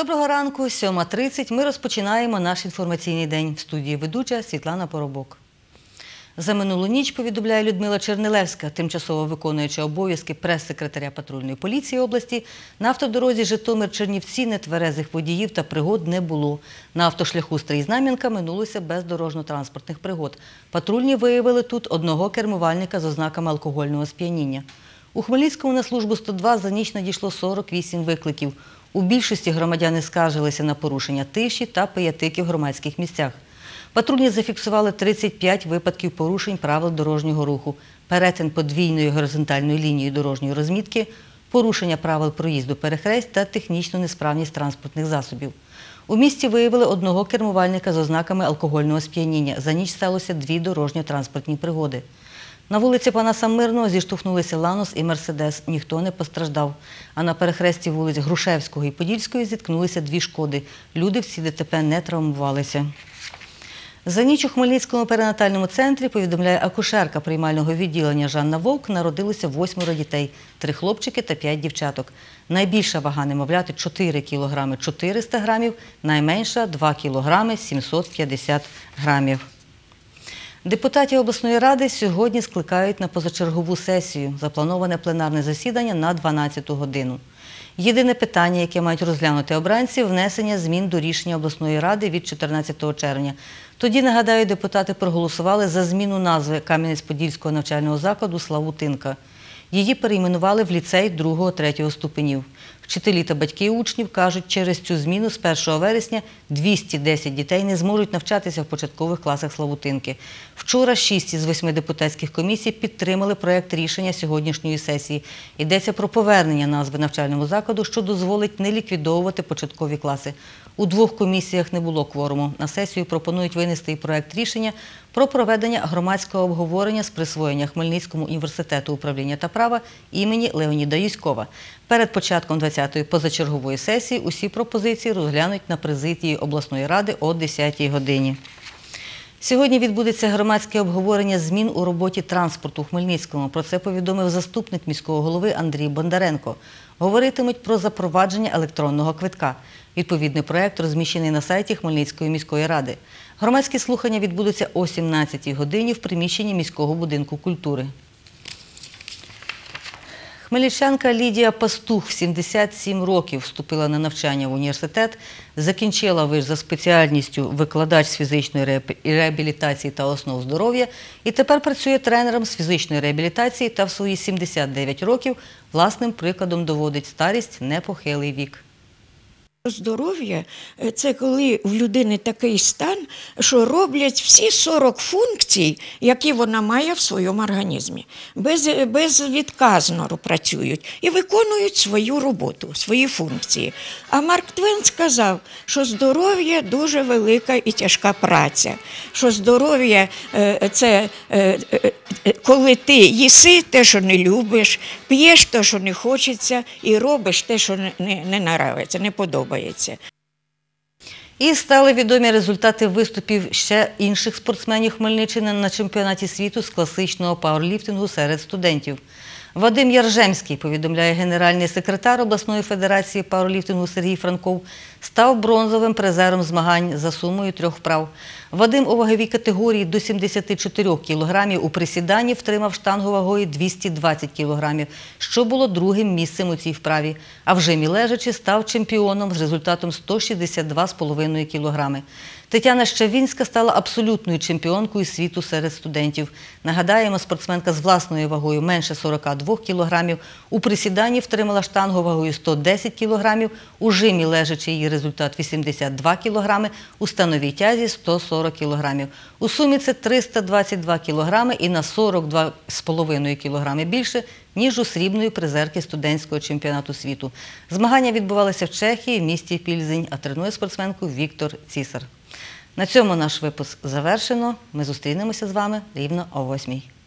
Доброго ранку, 7.30. Ми розпочинаємо наш інформаційний день. В студії ведуча Світлана Поробок. За минулу ніч повідомляє Людмила Чернилевська, тимчасово виконуюча обов'язки прес-секретаря патрульної поліції області. На автодорозі Житомир-Чернівці нетверезих водіїв та пригод не було. На автошляху Стрий-Знам'янка минулося без дорожньо-транспортних пригод. Патрульні виявили тут одного кермувальника з ознаками алкогольного сп'яніння. У Хмельницькому на службу 102 за ніч надійшло 48 викликів. У більшості громадяни скаржилися на порушення тиші та пиятики в громадських місцях. Патрульні зафіксували 35 випадків порушень правил дорожнього руху, перетин подвійної горизонтальної лінії дорожньої розмітки, порушення правил проїзду перехресть та технічну несправність транспортних засобів. У місті виявили одного кермувальника з ознаками алкогольного сп'яніння. За ніч сталося дві дорожньо-транспортні пригоди. На вулиці Панаса Мирного зіштовхнулися Ланос і Мерседес. Ніхто не постраждав. А на перехресті вулиць Грушевського і Подільської зіткнулися дві шкоди. Люди в ці ДТП не травмувалися. За ніч у Хмельницькому перинатальному центрі, повідомляє акушерка приймального відділення Жанна Вовк, народилося восьмеро дітей – три хлопчики та п'ять дівчаток. Найбільша вага немовляти – 4 кілограми 400 грамів, найменша – 2 кілограми 750 грамів. Депутатів обласної ради сьогодні скликають на позачергову сесію. Заплановане пленарне засідання на 12 годину. Єдине питання, яке мають розглянути обранці – внесення змін до рішення обласної ради від 14 червня. Тоді, нагадаю, депутати проголосували за зміну назви Кам'янець-Подільського навчального закладу «Славутинка». Її перейменували в ліцей 2-3 ступенів. Вчителі та батьки учнів кажуть, через цю зміну з 1 вересня 210 дітей не зможуть навчатися в початкових класах Славутинки. Вчора 6 із 8 депутатських комісій підтримали проект рішення сьогоднішньої сесії. Йдеться про повернення назви навчальному закладу, що дозволить не ліквідовувати початкові класи. У двох комісіях не було кворуму. На сесію пропонують винести і проект рішення про проведення громадського обговорення з присвоєння Хмельницькому університету управління та права імені Леоніда Юськова. Перед початком 20-ї позачергової сесії усі пропозиції розглянуть на президії обласної ради о 10-й годині. Сьогодні відбудеться громадське обговорення змін у роботі транспорту у Хмельницькому. Про це повідомив заступник міського голови Андрій Бондаренко. Говоритимуть про запровадження електронного квитка. Відповідний проект розміщений на сайті Хмельницької міської ради. Громадські слухання відбудуться о 17-й годині в приміщенні міського будинку культури. Хмельничанка Лідія Пастух в 77 років вступила на навчання в університет, закінчила виш за спеціальністю викладач з фізичної реабі- реабілітації та основ здоров'я і тепер працює тренером з фізичної реабілітації та в свої 79 років власним прикладом доводить старість непохилий вік. Здоров'я е, це коли в людини такий стан, що роблять всі 40 функцій, які вона має в своєму організмі. Без, безвідказно працюють і виконують свою роботу, свої функції. А Марк Твен сказав, що здоров'я дуже велика і тяжка праця. Що здоров'я е, це е, е, е, коли ти їси те, що не любиш, п'єш те, що не хочеться, і робиш те, що не, не, не нравиться, не подобається. І стали відомі результати виступів ще інших спортсменів Хмельниччини на чемпіонаті світу з класичного пауерліфтингу серед студентів. Вадим Яржемський, повідомляє генеральний секретар обласної федерації пауерліфтингу Сергій Франков, став бронзовим призером змагань за сумою трьох вправ. Вадим у ваговій категорії до 74 кілограмів у присіданні втримав штангу вагою 220 кілограмів, що було другим місцем у цій вправі. А в жимі лежачи став чемпіоном з результатом 162,5 кілограми. Тетяна Щавінська стала абсолютною чемпіонкою світу серед студентів. Нагадаємо, спортсменка з власною вагою менше 42 кілограмів. У присіданні втримала штангу вагою 110 кілограмів, у жимі лежачи її результат 82 кілограми, у становій тязі 140 кілограмів. У сумі це 322 кілограми і на 42,5 кілограми більше, ніж у срібної призерки студентського чемпіонату світу. Змагання відбувалися в Чехії, в місті Пільзень, а тренує спортсменку Віктор Цісар. На цьому наш випуск завершено. Ми зустрінемося з вами рівно о 8.